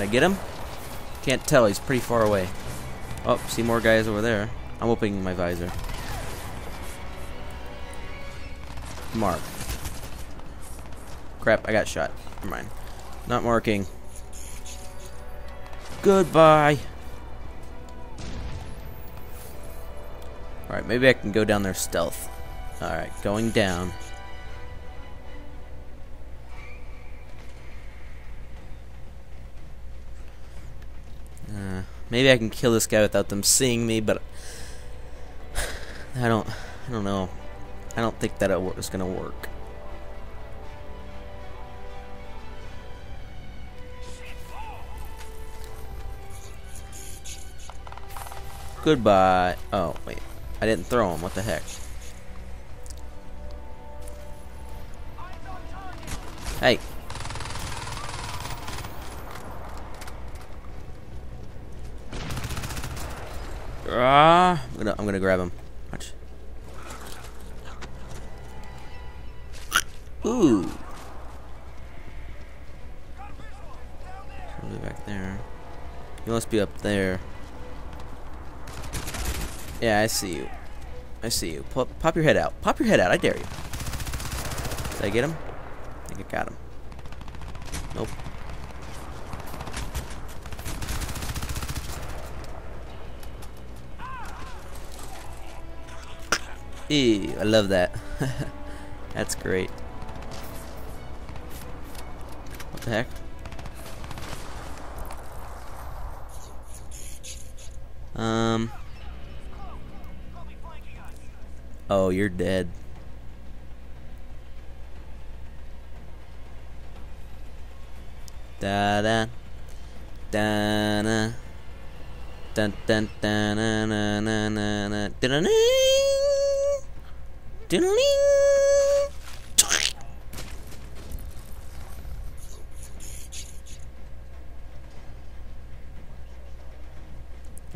Did I get him? Can't tell. He's pretty far away. Oh, see more guys over there. I'm opening my visor. Mark. Crap, I got shot. Never mind. Not marking. Goodbye. Alright, maybe I can go down there stealth. Alright, going down. Maybe I can kill this guy without them seeing me, but I don't, I don't know. I don't think that is gonna work. Goodbye. Oh, wait. I didn't throw him. What the heck? Hey. Ah, I'm gonna I'm gonna grab him. Watch. Ooh. Somebody back there. You must be up there. Yeah, I see you. I see you. Pop, pop your head out. Pop your head out. I dare you. Did I get him? I think I got him. Nope. Ew, I love that. That's great. What the heck? Um. Oh, you're dead. Da da da na dun dun dun na na na na na dun dun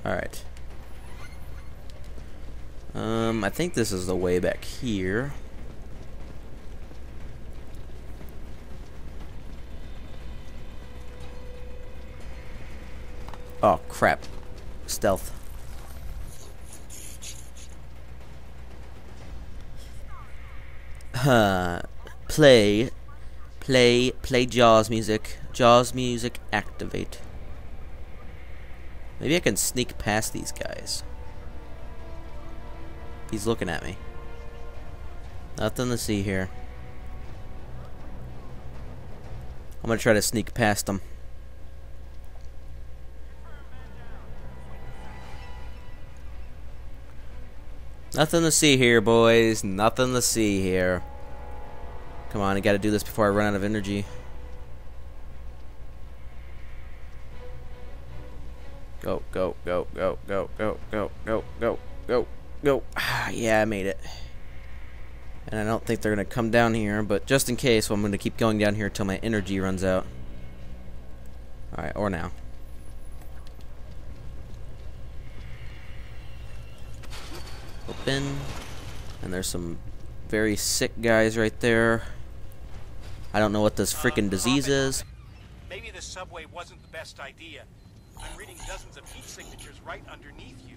All right. Um, I think this is the way back here. Oh, crap. Stealth. Play. Play. Play Jaws music. Jaws music activate. Maybe I can sneak past these guys. He's looking at me. Nothing to see here. I'm gonna try to sneak past him. Nothing to see here, boys. Nothing to see here. Come on, I gotta do this before I run out of energy. Go, go, go, go, go, go, go, go, go, go, go. Ah, yeah, I made it. And I don't think they're to come down here, but just in case, well, I'm to keep going down here until my energy runs out. Alright, or now. Open. And there's some very sick guys right there. I don't know what this freaking disease is. Maybe the subway wasn't the best idea. I'm reading dozens of heat signatures right underneath you.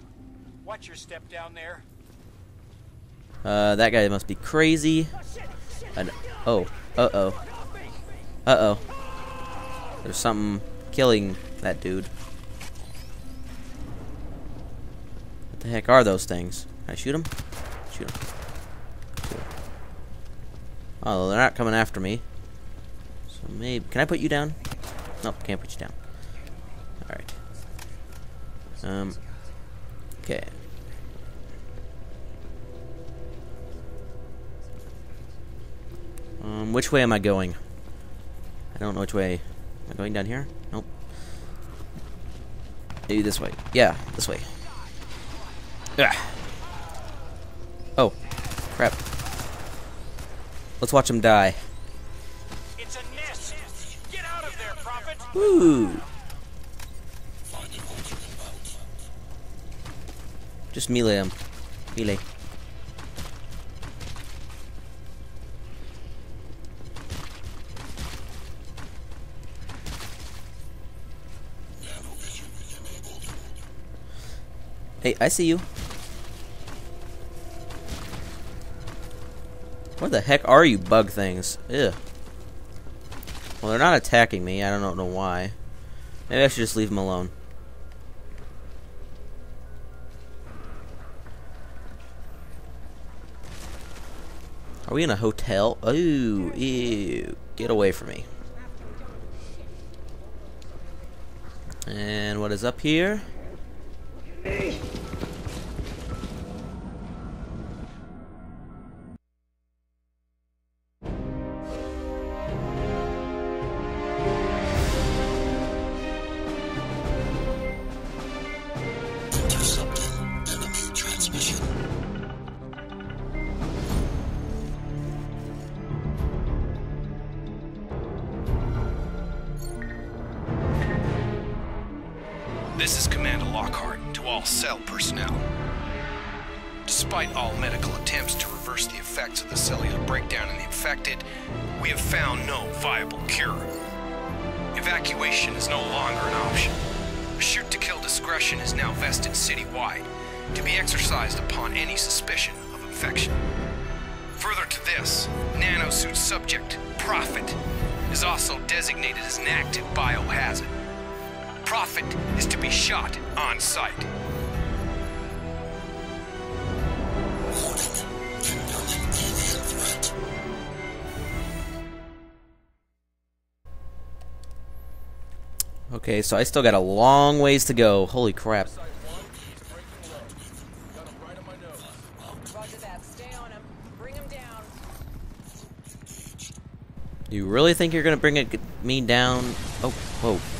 Watch your step down there. Uh, that guy must be crazy. And, oh, uh-oh. Uh-oh. There's something killing that dude. What the heck are those things? Can I shoot them? Shoot them. Oh, they're not coming after me. So maybe... Can I put you down? Nope, can't put you down. Alright. Um... Okay. Um, which way am I going? I don't know which way. Am I going down here? Nope. Maybe this way. Yeah, this way. Ugh. Oh, crap. Let's watch him die. Woo! Just melee him. Melee. Hey, I see you. Where the heck are you, bug things? Ugh. Well, they're not attacking me. I don't know why. Maybe I should just leave them alone. Are we in a hotel? Ooh, ew. Get away from me. And what is up here? This is Commander Lockhart to all cell personnel. Despite all medical attempts to reverse the effects of the cellular breakdown in the infected, we have found no viable cure. Evacuation is no longer an option. A shoot to kill discretion is now vested citywide, to be exercised upon any suspicion of infection. Further to this, nanosuit subject, Prophet, is also designated as an active biohazard. Prophet is to be shot on sight. Okay, so I still got a long ways to go. Holy crap. You really think you're gonna bring it, me down? Oh, whoa.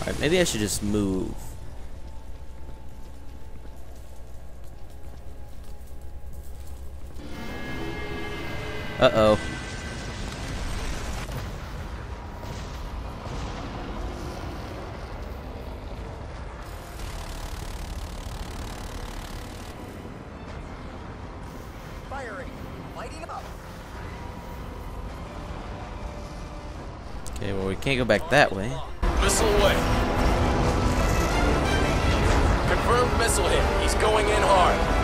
Alright, maybe I should just move. Uh-oh. Firing. Lighting up. Okay, well we can't go back that way. Missile away. Confirmed missile hit. He's going in hard.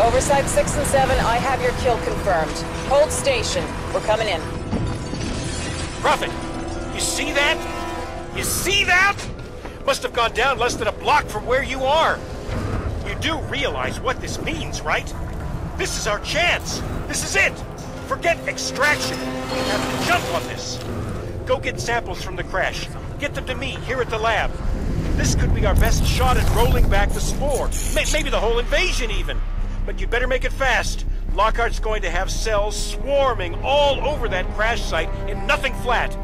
Oversight 6 and 7, I have your kill confirmed. Hold station. We're coming in. Prophet, you see that? You see that? Must have gone down less than a block from where you are. You do realize what this means, right? This is our chance. This is it. Forget extraction. We have to jump on this. Go get samples from the crash. Get them to me here at the lab. This could be our best shot at rolling back the spore. May- Maybe the whole invasion, even. But you'd better make it fast. Lockhart's going to have cells swarming all over that crash site in nothing flat.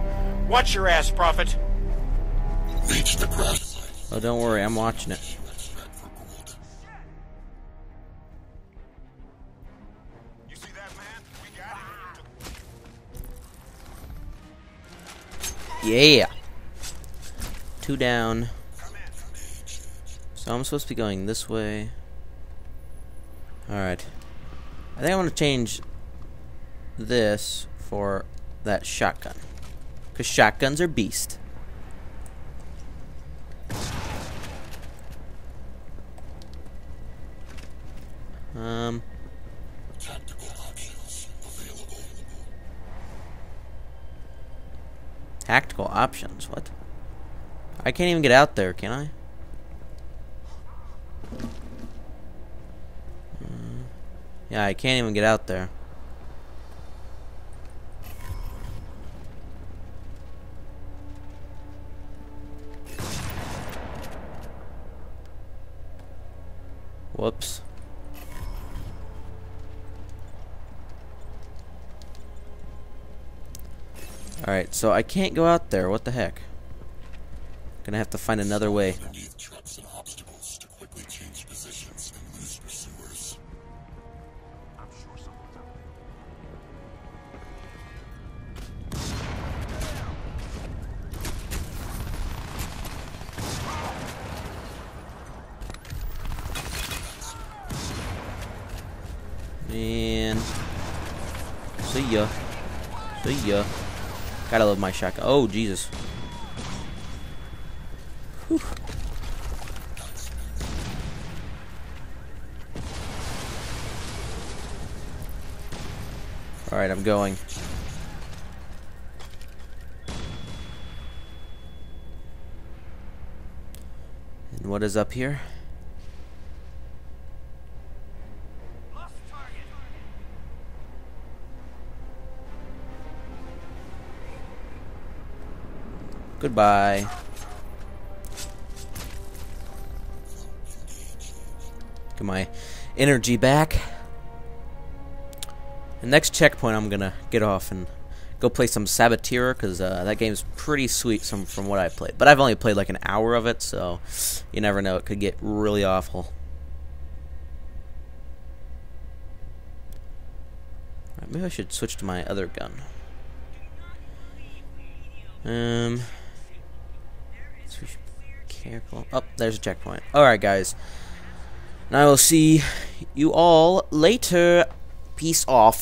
Watch your ass, Prophet. Reach the crash site. Oh, don't worry, I'm watching it. Yeah. Two down. So I'm supposed to be going this way. Alright. I think I want to change this for that shotgun. Because shotguns are beast. Um, tactical options. What? I can't even get out there, can I? Uh, yeah, I can't even get out there. Whoops. Alright, so I can't go out there. What the heck? Gonna have to find another way. See ya. See ya. Gotta love my shotgun. Oh Jesus. Whew. Alright, I'm going. And what is up here? Goodbye. Get my energy back. The next checkpoint I'm gonna get off and go play some Saboteur because uh, that game's pretty sweet from, from what I played. But I've only played like an hour of it, so you never know. It could get really awful. Maybe I should switch to my other gun. Um, so we should be careful. Oh, there's a checkpoint. Alright, guys. And I will see you all later. Peace off.